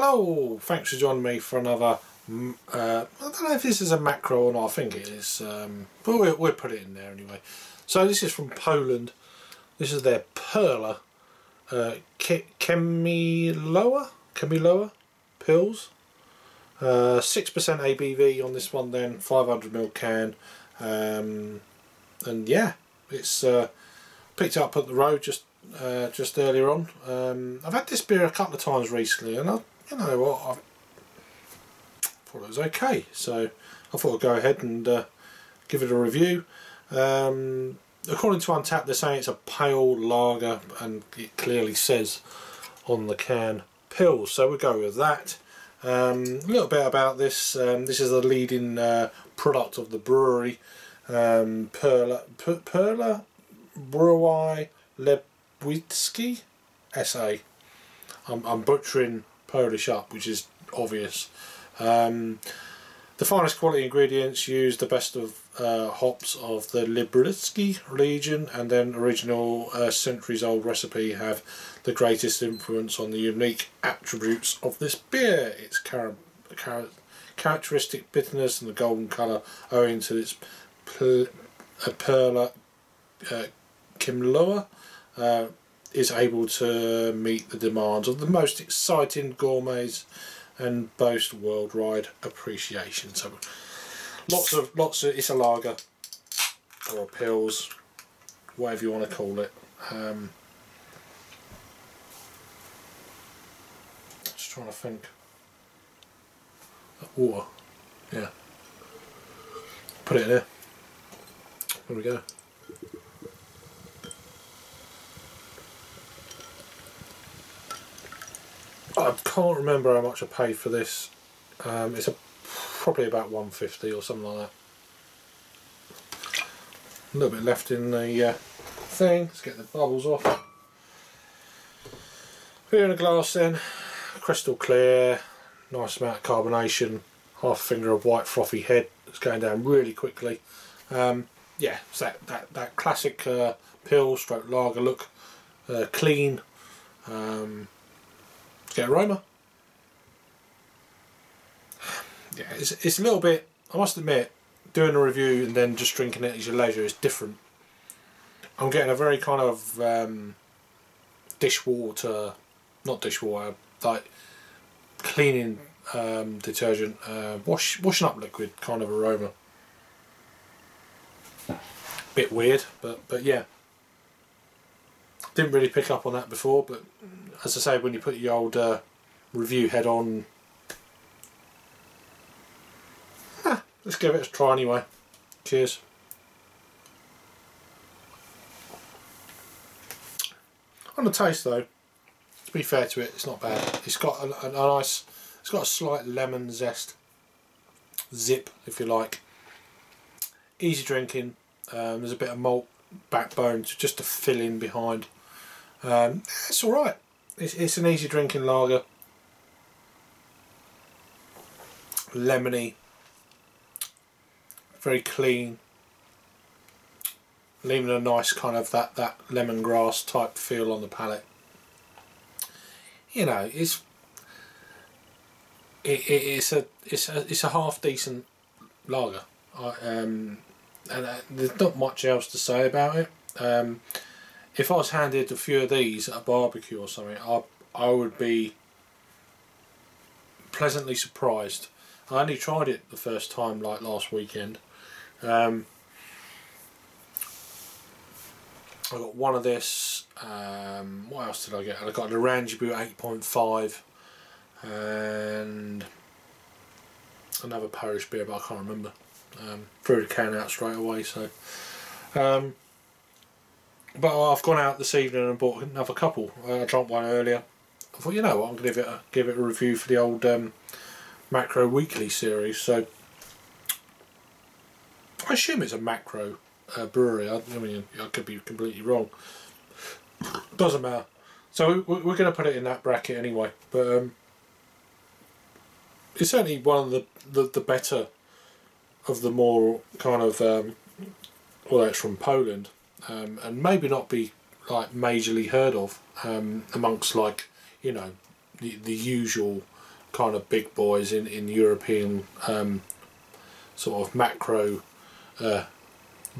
Hello, thanks for joining me for another, mm, uh, I don't know if this is a macro or not, I think it is, um, but we'll, we'll put it in there anyway. So this is from Poland, this is their Perla uh, Ke Chemiloa, Chemiloa Pils. 6% uh, ABV on this one then, 500ml can, um, and yeah, it's uh, picked up at the road just uh, just earlier on. Um, I've had this beer a couple of times recently and I you know what, I thought it was okay. So I thought I'd go ahead and uh, give it a review. Um, according to Untappd, they're saying it's a pale lager, and it clearly says on the can Pils. So we'll go with that. Um, a little bit about this. Um, this is the leading uh, product of the brewery, um, Perla, Perla Brewery Lebwitsky SA. I'm, I'm butchering Polish up, which is obvious. Um, the finest quality ingredients use the best of uh, hops of the Liberecki region and then original uh, centuries old recipe have the greatest influence on the unique attributes of this beer. Its char char characteristic bitterness and the golden colour owing to its perla uh, Chemiloa uh, is able to meet the demands of the most exciting gourmets and boast worldwide appreciation. So lots of lots of it's a lager or Pils, whatever you want to call it. Um, just trying to think. Water, yeah. Put it in there. There we go. I can't remember how much I paid for this. Um, it's a, probably about 150 or something like that. A little bit left in the uh, thing. Let's get the bubbles off. Here in a glass then, crystal clear, nice amount of carbonation, half finger of white frothy head. It's going down really quickly. Um, yeah, it's that, that, that classic uh, pill stroke lager look. Uh, clean. Um, get aroma. Yeah, it's, it's a little bit, I must admit, doing a review and then just drinking it at your leisure is different. I'm getting a very kind of um, dishwater, not dishwater, like cleaning um, detergent, uh, wash washing up liquid kind of aroma. Bit weird, but but yeah. Didn't really pick up on that before, but as I say, when you put your old uh, review head on, ah, let's give it a try anyway. Cheers. On the taste though, to be fair to it, it's not bad. It's got a, a, nice, it's got a slight lemon zest, zip if you like. Easy drinking. Um, there's a bit of malt backbone just to fill in behind. Um, it's alright. It's, it's an easy drinking lager. Lemony. Very clean. Leaving a nice kind of that, that lemongrass type feel on the palate. You know, it's it, it, it's a it's a it's a half decent lager. I, um, and uh, there's not much else to say about it. Um, if I was handed a few of these at a barbecue or something, I I would be pleasantly surprised. I only tried it the first time like last weekend. Um, I got one of this. Um, what else did I get? I got the Oranjeboom 8.5 and another Polish beer, but I can't remember. Um, threw the can out straight away. So. Um, but I've gone out this evening and bought another couple. I drank one earlier. I thought, you know what, I'm going to give it a, give it a review for the old um, Macro Weekly series. So I assume it's a macro uh, brewery. I, I, mean, I could be completely wrong. Doesn't matter. So we're, we're going to put it in that bracket anyway. But um, it's certainly one of the, the, the better of the more kind of, um, well, it's from Poland um, and maybe not be like majorly heard of um, amongst like you know the, the usual kind of big boys in in European um, sort of macro uh,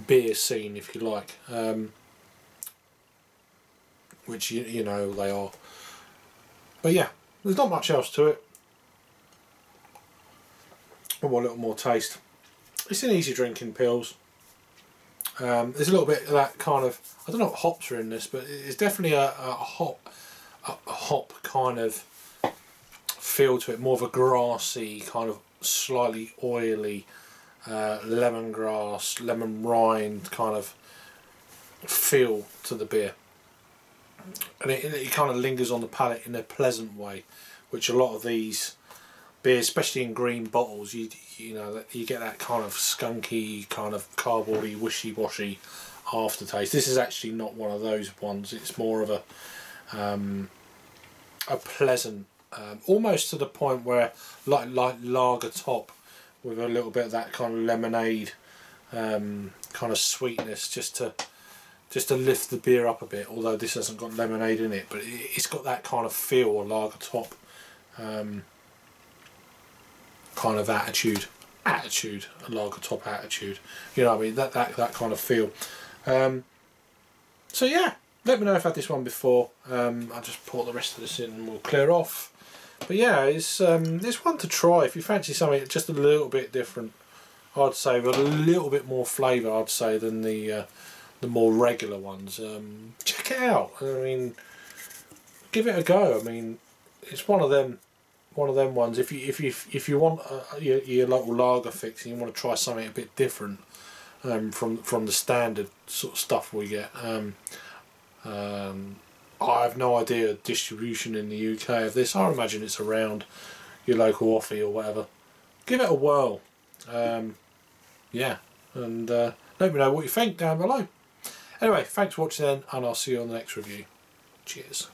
beer scene, if you like. Um, which you, you know they are. But yeah, there's not much else to it. One more little more taste. It's an easy drinking Pils. Um, there's a little bit of that kind of I don't know what hops are in this, but it's definitely a, a hop a, hop kind of feel to it. More of a grassy kind of slightly oily uh, lemongrass, lemon rind kind of feel to the beer and it, it kind of lingers on the palate in a pleasant way, which a lot of these beers, especially in green bottles, you you know you get that kind of skunky, kind of cardboardy, wishy-washy aftertaste. This is actually not one of those ones. It's more of a um, a pleasant, um, almost to the point where like like lager top with a little bit of that kind of lemonade um, kind of sweetness, just to just to lift the beer up a bit although this hasn't got lemonade in it but it's got that kind of feel or lager top um, kind of attitude attitude a lager top attitude you know what I mean that that, that kind of feel um, so yeah let me know if I've had this one before um, I'll just pour the rest of this in and we'll clear off but yeah it's um, it's one to try if you fancy something just a little bit different I'd say with a little bit more flavour I'd say than the uh, the more regular ones. Um, check it out. I mean, give it a go. I mean, it's one of them, one of them ones. If you if you if you want a, your, your local lager fix and you want to try something a bit different um, from from the standard sort of stuff we get. Um, um, I have no idea distribution in the UK of this. I imagine it's around your local offie or whatever. Give it a whirl. Um, yeah, and uh, let me know what you think down below. Anyway, thanks for watching and I'll see you on the next review. Cheers.